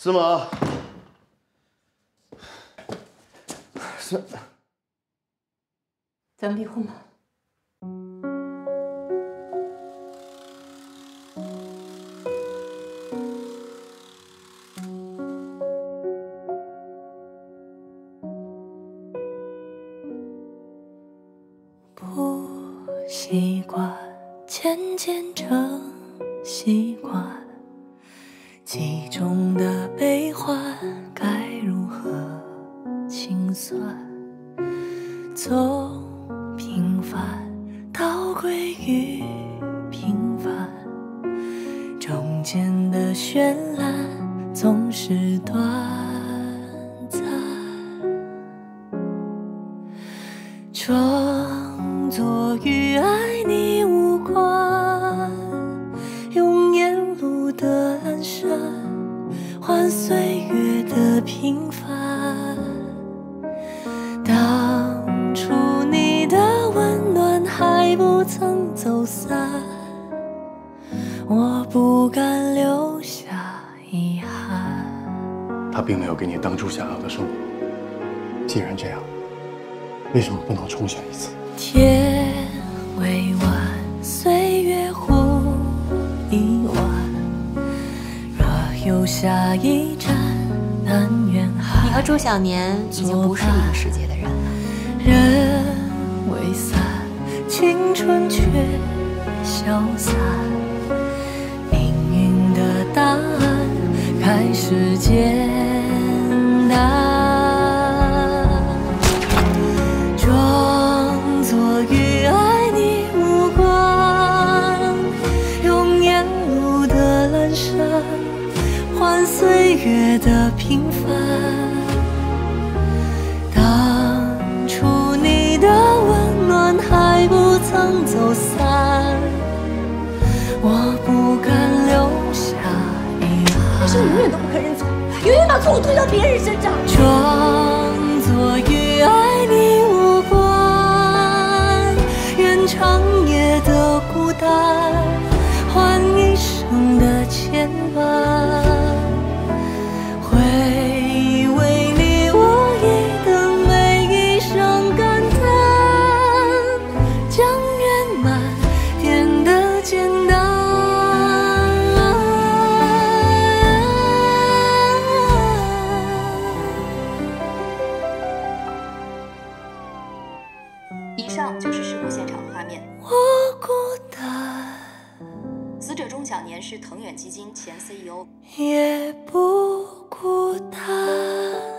司马，是，咱们离婚吧。不习惯，渐渐成习惯。其中的悲欢，该如何清算？从平凡到归于平凡，中间的绚烂总是短暂。装作与爱你无平凡。当初你的温暖还不曾走散，我不敢留下遗憾。他并没有给你当初想要的生活。既然这样，为什么不能重选一次？天未晚，岁月忽已晚。若有下一站，南远海。你和朱小年已经不是一个世界的人了。人未散，青春却消散。命运的答案开始简换岁月的平凡。当初你的温暖还不曾走散，我不敢留下遗但是你永。远都不肯认错，永远把错误推到别人身上。以上就是事故现场画面。我孤单，死者钟小年是腾远基金前 E CEO。也不孤单。